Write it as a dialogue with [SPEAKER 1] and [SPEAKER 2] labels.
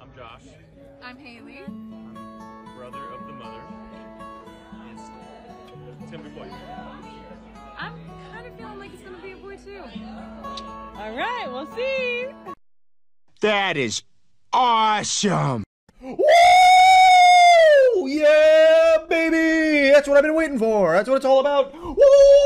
[SPEAKER 1] I'm Josh.
[SPEAKER 2] I'm Hailee.
[SPEAKER 1] I'm brother of the mother. It's, it's gonna be a boy.
[SPEAKER 2] I'm kind of feeling like it's gonna be a boy too.
[SPEAKER 3] All right, we'll see.
[SPEAKER 4] That is awesome.
[SPEAKER 5] Woo! Yeah, baby! That's what I've been waiting for. That's what it's all about. Woo!